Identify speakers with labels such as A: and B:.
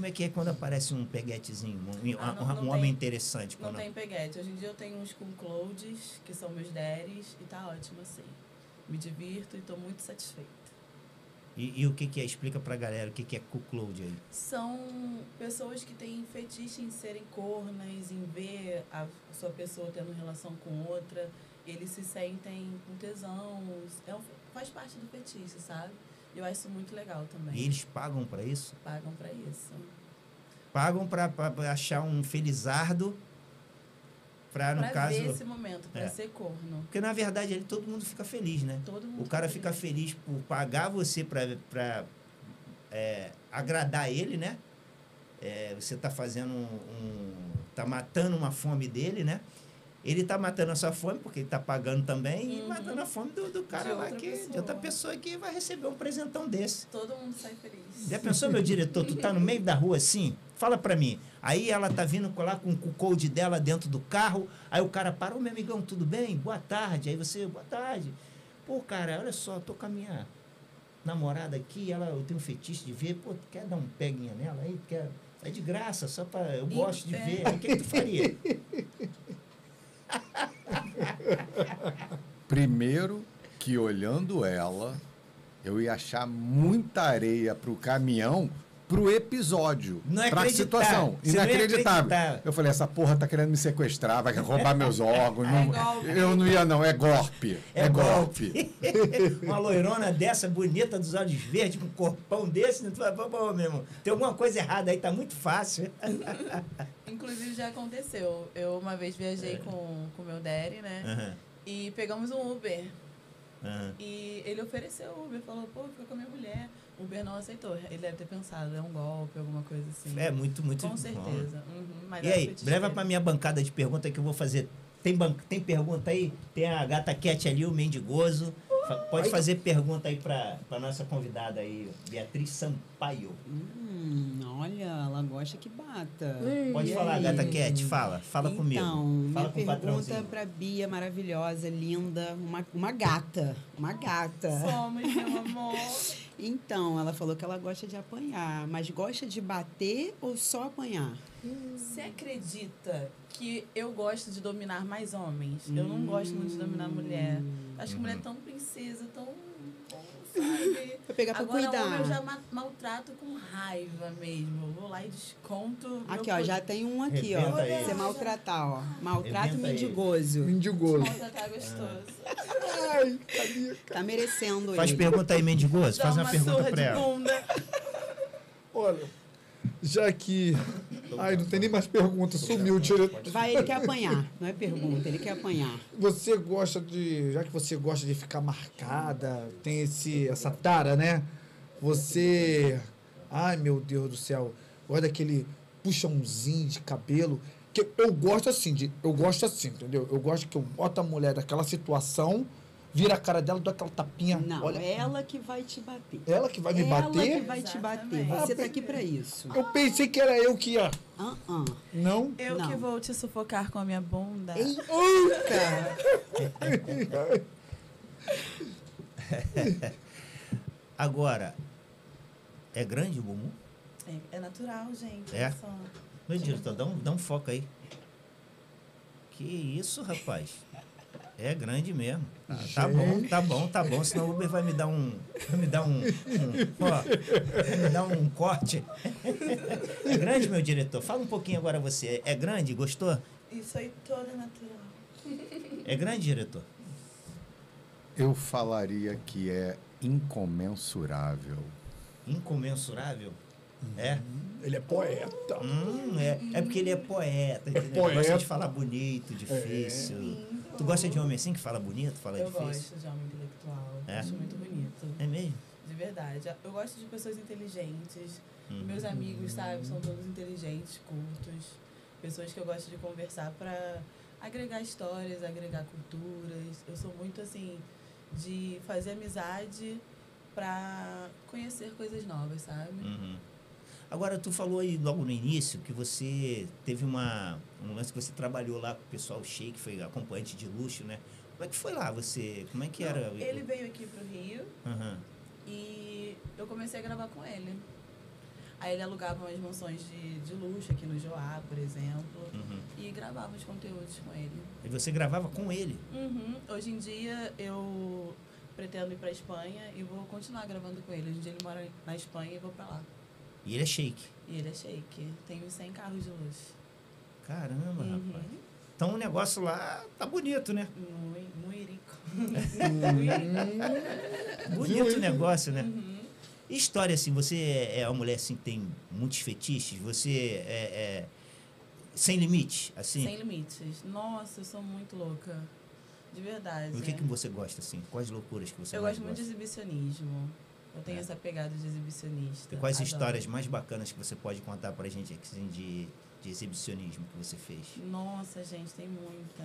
A: como é que é quando aparece um peguetezinho, um,
B: Ah, não-
A: um-
B: não
A: um
B: tem-
A: homem interessante?
B: Não
A: quando-
B: tem peguete. Hoje em dia eu tenho uns com clouds, que são meus deres, e tá ótimo assim. Me divirto e tô muito satisfeita.
A: E, e o que, que é? Explica pra galera o que, que é cucloud aí.
B: São pessoas que têm fetiche em serem cornas, em ver a sua pessoa tendo relação com outra. Eles se sentem com tesão. É faz parte do fetiche, sabe? Eu acho muito legal também.
A: E eles pagam pra isso?
B: Pagam pra isso.
A: Pagam pra achar um felizardo pra, no
B: pra
A: caso...
B: ver esse momento, pra
A: É.
B: ser corno.
A: Porque na verdade ali todo mundo fica feliz, né?
B: Todo mundo
A: O cara
B: tá
A: fica feliz por pagar você pra, pra é, agradar ele, né? É, você tá fazendo um, um- tá matando uma fome dele, né? Ele tá matando a sua fome porque ele tá pagando também e
B: Uhum.
A: matando a fome do, do cara
B: De
A: lá que de outra pessoa que vai receber um presentão desse.
B: Todo mundo sai feliz.
A: Já pensou, meu diretor, tu tá no meio da rua assim? Fala pra mim. Aí ela tá vindo lá com o code dela dentro do carro. Aí o cara para, ô meu amigão, tudo bem? Boa tarde. Aí você, boa tarde. Pô, cara, olha só, tô com a minha namorada aqui, ela, eu tenho um fetiche de ver, pô, tu quer dar um peguinha nela aí? Quer, é de graça, só pra. Eu gosto de
B: é.
A: ver. O que, que tu faria?
C: Primeiro que olhando ela, eu ia achar muita areia pro caminhão pro episódio.
A: Não é
C: pra situação.
A: Não
C: Inacreditável. Eu falei, essa porra tá querendo me sequestrar, vai roubar meus órgãos.
B: É
C: não-
B: golpe.
C: eu não ia, não, é golpe. É, golpe.
A: Uma loirona dessa, bonita, dos olhos verdes, com um corpão desse, né? tu fala, pô, meu irmão, tem alguma coisa errada aí, tá muito fácil.
B: Inclusive já aconteceu. Eu uma vez viajei com o meu daddy, né?
A: Aham,
B: E pegamos um Uber.
A: aham.
B: E ele ofereceu o Uber, falou, pô, fica com a minha mulher. O Uber não aceitou. Ele deve ter pensado, é um golpe, alguma coisa assim.
A: É muito, muito
B: Com certeza. Uhum,
A: E aí, leva pra minha bancada de pergunta que eu vou fazer. Tem, ban... tem pergunta aí? Tem a gata cat ali, o mendigoso. Pode fazer pergunta aí pra, pra nossa convidada aí, Beatriz Sampaio.
D: Hum, olha, ela gosta que bata.
A: Pode
D: E
A: falar,
D: aí?
A: gata cat, fala. Fala
D: então,
A: comigo.
D: minha
A: Fala com
D: pergunta
A: patrãozinho.
D: pra Bia, maravilhosa, linda, uma, uma gata, uma gata.
B: Somos, meu amor.
D: Então, ela falou que ela gosta de apanhar, mas gosta de bater ou só apanhar?
B: Você acredita que eu gosto de dominar mais homens? Eu não gosto muito de dominar mulher. Acho que mulher é tão princesa, tão. tão, sabe?
D: Pra pegar pra
B: Agora,
D: cuidar.
B: homem eu já ma- maltrato com raiva mesmo. Eu vou lá e desconto.
D: Aqui, ó,
B: poder.
D: já tem um aqui, ó.
A: Rebenta
D: Pra você
A: aí.
D: maltratar, ó. Maltrato
A: Rebenta aí.
D: mendigoso.
E: Mendigoso.
B: Maltratar é gostoso.
E: Ai?
D: Tá merecendo
A: Faz
D: ele.
A: pergunta aí, mendigoso.
B: Dá
A: Faz uma,
B: uma
A: pergunta
B: surra
A: pra
B: de
A: ela.
B: bunda.
E: Olha, já que. Ai, não tem nem mais pergunta, sumiu o diretor.
D: Vai, ele quer apanhar. Não é pergunta, ele quer apanhar.
E: Você gosta de. Já que você gosta de ficar marcada, tem esse, essa tara, né? Você. Ai, meu Deus do céu. Gosta daquele puxãozinho de cabelo. Que eu gosto assim, de, eu gosto assim, entendeu? Eu gosto que eu boto a mulher daquela situação, vira a cara dela, dou aquela tapinha.
D: Não,
E: olha,
D: é ela que vai te bater.
E: ela que vai me
D: ela
E: bater.
D: que vai te bater.
B: Exatamente.
D: Você tá aqui pra isso.
E: Eu pensei que era eu que ia.
D: Ah, ah.
E: Não?
B: Eu
D: Não.
B: que vou te sufocar com a minha bunda.
E: Eita!
A: Agora, é grande o bumbum?
B: É, é natural, gente.
A: É?
B: olha só.
A: Meu diretor, dá um, dá um foco aí. Que isso, rapaz? É grande mesmo. Tá, tá bom, tá bom, tá bom. Senão o Uber vai me dar um. Vai me dar um. um ó, vai me dar um corte. É grande, meu diretor? Fala um pouquinho agora você. É grande? Gostou?
B: Isso aí toda natural.
A: É grande, diretor?
C: Eu falaria que é incomensurável.
A: Incomensurável? É?
E: Ele é poeta.
A: Hum, é, é porque ele é poeta, entendeu? Ele Gosta
E: poeta.
A: de falar bonito, difícil. Tu gosta de homem assim que fala bonito, fala
B: Eu
A: difícil?
B: gosto de homem intelectual.
A: É?
B: Acho muito bonito.
A: É mesmo?
B: De verdade. Eu gosto de pessoas inteligentes.
A: Uhum.
B: Meus amigos, sabe, são todos inteligentes, cultos. Pessoas que eu gosto de conversar para agregar histórias, agregar culturas. Eu sou muito assim de fazer amizade para conhecer coisas novas, sabe?
A: Uhum. Agora, tu falou aí logo no início que você teve uma, um lance que você trabalhou lá com o pessoal Shake, foi acompanhante de luxo, né? Como é que foi lá você? Como é que
B: Não,
A: era?
B: Ele veio aqui pro Rio
A: Aham.
B: e eu comecei a gravar com ele. Aí ele alugava umas mansões de, de luxo aqui no Joá, por exemplo.
A: Uhum.
B: E gravava os conteúdos com ele.
A: E você gravava com ele.
B: Uhum. Hoje em dia eu pretendo ir pra Espanha e vou continuar gravando com ele. Hoje em dia ele mora na Espanha e vou pra lá.
A: E ele é shake.
B: E ele é shake. Uns 100 carros de luxo.
A: Caramba,
B: Uhum.
A: rapaz. Então o negócio lá tá bonito, né?
B: Muito, muito rico.
A: Bonito o negócio, né?
B: Uhum.
A: História assim, você é uma mulher assim que tem muitos fetiches, você é, é sem limite, assim.
B: Sem limites. Nossa, eu sou muito louca. De verdade.
A: O que que você gosta assim? Quais loucuras que você
B: Eu
A: mais
B: gosto muito de exibicionismo. Eu tenho
A: É.
B: essa pegada de exibicionista.
A: E quais
B: Adoro.
A: histórias mais bacanas que você pode contar pra gente assim, de, de exibicionismo que você fez?
B: Nossa, gente, tem muita.